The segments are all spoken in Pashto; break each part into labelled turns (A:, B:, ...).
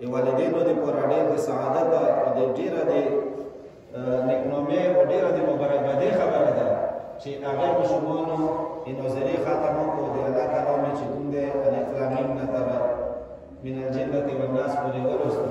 A: د والدینو د پوره ډېر د سعادت او د ډېره د نیکنومې او ډېره د مبارکبادۍ خبره ده چې هغه ماشومانو د نظري خاتمه کو د الله تعالی مې چې کوم دی الف لام میم نه تر من الجنه والناس پورې ورسته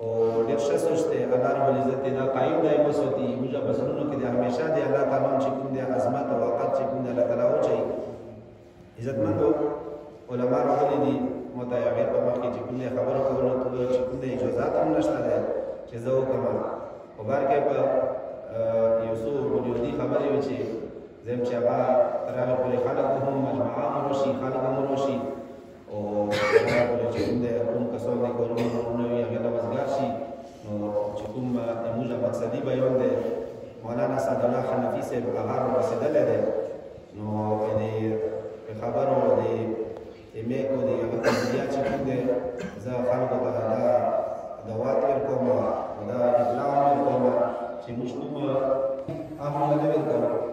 A: او ډیر ښه سوچ دی الله رب العزت دې دا قائم دائم وساتي موږ په زړونو کې د همیشه دی الله تعالی چې کوم دی عظمت او وقت چې کوم دی الله تعالی او چې عزتمند علماء راغلي دي متعیغه په مخ کې چې کوم دی خبرو کولو ته چې کوم دی اجازه هم نشته ده چې زه وکم او بار کې په یو څو بنیادی خبرې وي چې زم چې هغه تر هغه پورې خلک هم مجموعه هم شي خلک هم شي او هغه ټول چې کوم دی کوم کسان دی کوم نه وي هغه ته وزګار شي نو چې کوم موږ مقصدي بیان دی مولانا سعد الله حنفي صاحب هغه رسیدلې دی نو دې خبرو دې ایمه کو دې هغه بیا چې کوم دی زه خلکو ته دا دوات ورکوم دا اطلاع ورکوم چې موږ کوم هغه نه ورکوم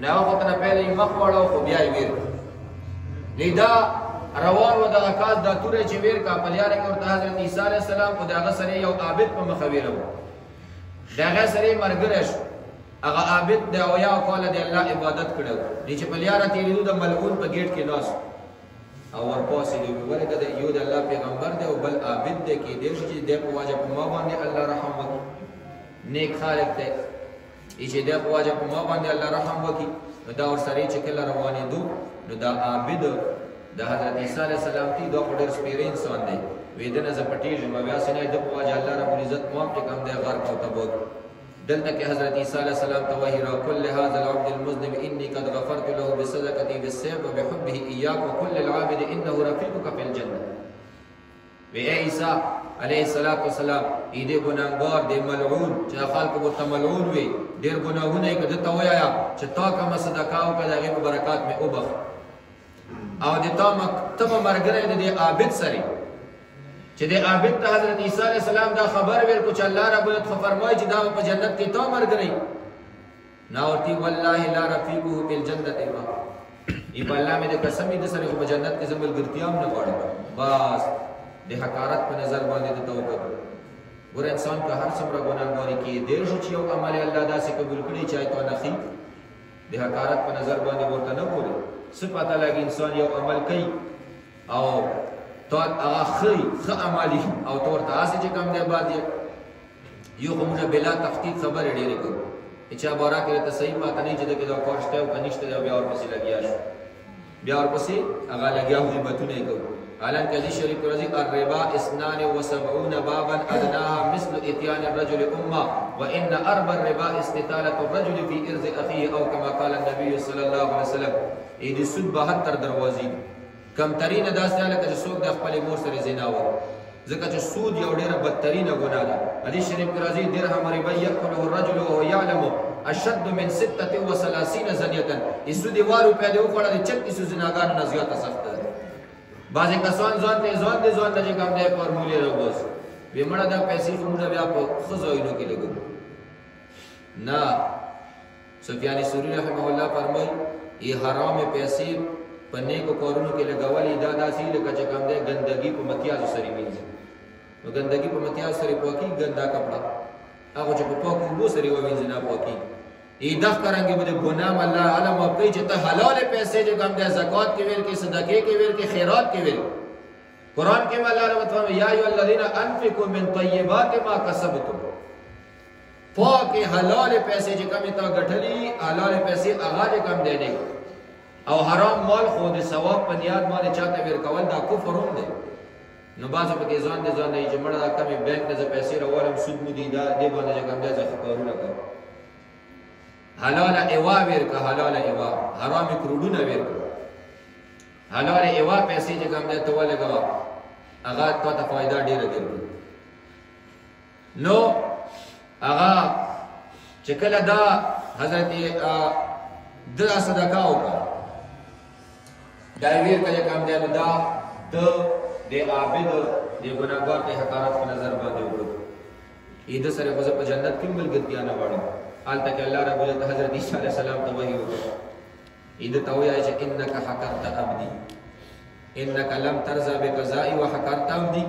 A: نه
B: هغه خو ته نه پهله یې مخ واړه خو بیا یې ویر لیدا روان و دغه کاس دا تورې چې ویر کا پلیاره کې ورته حضرت عیسی علیه السلام او دغه سره یو عابد په مخ ویره و دغه سره مرګره شو هغه عابد د او یا قال د الله عبادت کړو دې چې پلیاره تیرې د ملعون په گیټ کې ناس او ورپاسې دی وګوره دا یو د الله پیغمبر دی او بل عابد دی کې دې چې د په واجب ما باندې الله رحم وکړي نیک خالق دی ای چې د خواجه په ما باندې الله رحم وکي نو دا ور سره چې کله روانې دو نو دا عابد د حضرت عیسی علی السلام تی دوه ډېر سپیره انسان دی وې دنه ز پټیږم بیا سینه د خواجه الله رب العزت ما ته کوم دی غر کو تبوت دلته کې حضرت عیسی علی السلام ته وحی را کل هذا العبد المذنب انی قد غفرت له بصدقتی بالسيف وبحبه اياك وكل العابد انه رفيقك في الجنه وی اې عیسی علیه الصلاۃ والسلام ای دې ګناګار دې ملعون چې خلکو به تملعون وي ډېر ګناهونه یې کړه ته وایا چې تا کوم صدقه او کړه هغه په برکات مې وبخ او دې تا مکتب مرګره دې عابد سره چې دې عابد ته حضرت عیسی علیه السلام دا خبر ورکړ چې الله رب العزت فرمایي چې دا په جنت کې تا مرګره ناورتی والله لا رفیقه فی الجنة معه ای په الله مې د قسم وي دسره خو په جنت کې زه ملګرتیا هم نه غواړم باز د حقارت په نظر باندې د ته وکتل ګوره انسان که هر څومره ګناهګاري کېدای شو چې یو عمل یې الله داسې قبول کړي چې آیتو نخي د حقارت په نظر باندې ورته نه ګوري څه پته لګي انسان یو عمل کوي او تا هغه ښه ښه عملي او ته ورته هسې چې کوم دی بد یې يو خو موږ بلا تفتيت خبرې ډېرې کوو چې چا باره کې راته صحيح پاته نه چې د کې دا کار شته او که نشته دی او بیا ورپسې لګیا شو بیا ورپسې هغه لګیا غیبتونه یې کوو حالان که حدیث شریف راځي الربا اسنان و سبعون بابا ادناها مثل اتيان الرجل امه وان اربا الربا استطاله الرجل في ارض اخيه او كما قال النبي صلى الله عليه وسلم اې دې سود 72 دروازې کمترینه داسې ده لکه چې څوک د خپلې مور سره زنا وکړي، ځکه چې سود یوه ډېره بدترینه ګناه ده. حدیث شریف کې راځي، درهم ربا یأکله الرجل وهو یعلم اشد من ستة و ثلاثین زنیة، چې سود یوه روپۍ دې وخوړه د چتیسو زناګانو نه زیاته سخته ده. بعضې کسان ځان ته ځان دې ځان ته چې کوم دی فارمولې راوباسي، وي مړه دا پیسې خو موږ بیا په ښه ځایونو کې لګوو. نه! سفیان سوری رحمه الله فرمای ای حرام پیسې په نیکو کارونو کې لګولې دا داسې لکه چې کوم دی ګندګي په متیازو سره وینځي نو ګندګي په متیازو سره پاکي ګندا کپڑا هغه چې په پاکو وو سره وینځي نه پاکي ای د ښکارانګي به ګناه الله علم او کوي چې ته حلال پیسې چې کوم دی زکات کې ویل کې صدقې کې ویل کې خیرات کې ویل قران کې الله رب فرمایي یا ایو الذین انفقوا من طیبات ما کسبتم پاکې حلالې پیسې چې کمې تا ګټلې دي حلالې پیسې هغه دې کم دی دی او حرام مال خو د ثواب په نیاد باندې چاته ورکول دا کفر هم دی نو بعضې پکې ځان دی ځان دی چې مړه دا کمې بینک ته زه پیسې راولم سود مو دي دا دې باندې چې کم دی زه کارونه کوم حلاله ایوا ورکه حلاله ایوا حرامې کروډونه ورکه حلاله ایوا پیسې چې کم دی ته ولګوه هغه تا ته فایده ډېره درکړي نو هغه چې کله دا حضرت د صدقه وکړه دا وی کله کوم دی نو دا د د عابد د ګناګار ته حقارت په نظر باندې وکړو اې د سره غزه په جنت کې ملګرتیا نه وړم حال تک الله رب العزت حضرت عیسی علیہ السلام ته وحی وکړه ایده ته وایه چې انک حکرت عبدی انک لم ترزا بقضائی و حکرت عبدی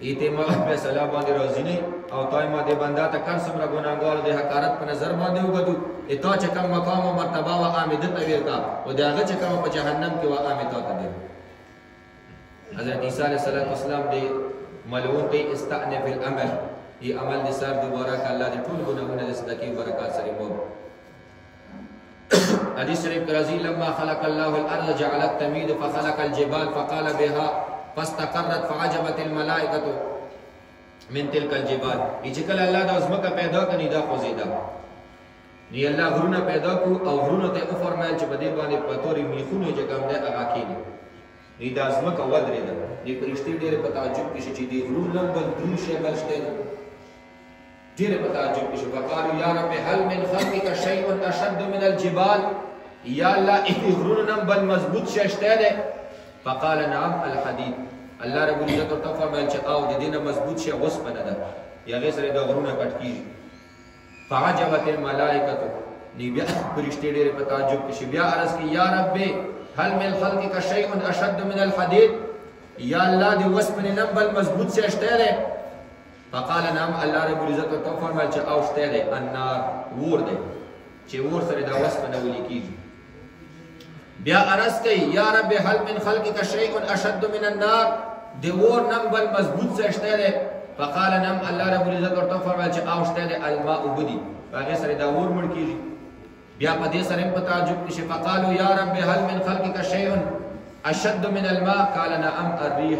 B: ایته ما په سلام باندې راضی نه او تای ما دې بندا ته کار سمره ګناګوال دې حکارت په نظر باندې وګدو اته چې کم مقام او مرتبه و آمد ته ورکا او دا هغه چې کم په جهنم کې و آمد ته دې حضرت عیسی علیہ الصلوۃ والسلام دې ملعون ته استعنف الامر ای عمل دې سر دوباره کله دې ټول ګناهونه دې صدقې برکات سره مو حدیث شریف کرازی لما خلق الله الارض جعلت تمید فخلق الجبال فقال بها فاستقرت فعجبت الملائکه من تلك الجبال چې کله الله د ازمکه پیدا کړي دا خوځیدا نی الله غرونه پیدا کو او غرونه ته وفرمایل چې په دې باندې پتوري میخونه چې کوم ده هغه کېږي نی د ازمکه ودرې ده نی پرشتي ډېر په تعجب کې چې دې غرونه بل دوی شي بلشته ډېر په تعجب کې شو وقالو یا رب هل من خلقک شیء اشد من الجبال یا الله ای غرونه نن بل مضبوط ششته ده فقال نعم الحديد الله رب العزت ورته فرمایل چې او د دینه مضبوط شي وسپنه ده یا غیر سره د غرونه کټ کیږي فعجبت الملائکه
C: نی بیا پرشتي ډېر په تعجب کې بیا عرض کې یا رب هل من خلقک شیء اشد من الحديد یا الله دې وسپنه نن بل مضبوط ششته ده فقال نعم الله رب العزت ورته وفرمایل چې او شته دی النار ور دی چې ور سره دا وصف نه ولي کیږي بیا عرض کوي یا رب هل من خلقك شيء اشد من النار دی ور نم بل مضبوط څه شته دی فقال نعم الله رب العزت ورته فرمایل چې او شته دی الماء بدی هغه سره دا ور مړ کیږي بیا په دې سره په تعجب کې شي فقالو یا رب هل من خلقک شیء اشد من الماء قال نعم الريح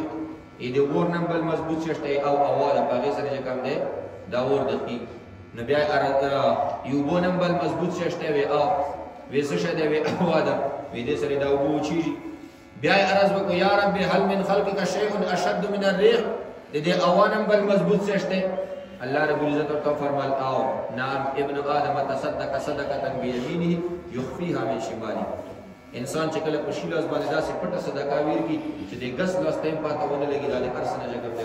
C: اې دې ور نن بل مضبوط شته او هوا د پاګې سره چې کم ده دا ور دخی نو بیا ارتا یو بو نن بل مضبوط شته وي او وې څه شته وي هوا ده وې دې سره دا وو چی بیا یې عرض وکړو یا رب هل من خلقک شیء اشد من الريح د دې اوانم بل مضبوط څه شته الله رب العزت ورته فرمایل او نعم ابن آدم تصدق صدقه بيمينه يخفيها من شماله انسان چې کله په شیل از باندې داسې پټه صدقه ویل کی چې د غس لاس ټیم پاته ونه لګي دا د ارسنه جګړه دی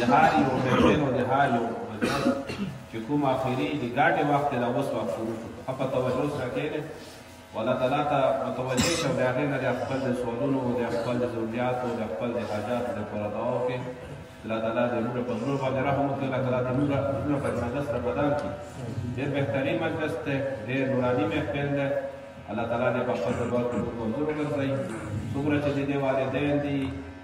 C: د
D: هر یو فیشن او د هر یو مذهب چې کوم آخري د ګاټې وخت کې د اوس وخت شروع شو ښه په توجه سره کېنې والله تعالی ته متوجه شو د هغې نه د خپل د سوالونو او د خپل د ضروریاتو او د خپل د حاجاتو د پوره کولو کې الله تعالی د نور په نور باندې رحم وکړي الله تعالی د نور نور په مجلس را بدل کړي ډېر بهتري مجلس دی ډېر نوراني محفل دی الله تعالی دې په خپل دربار کې موږ منظور وګرځوي څومره چې د دې والدین دي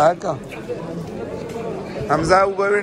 E: هکا حمزه وګوره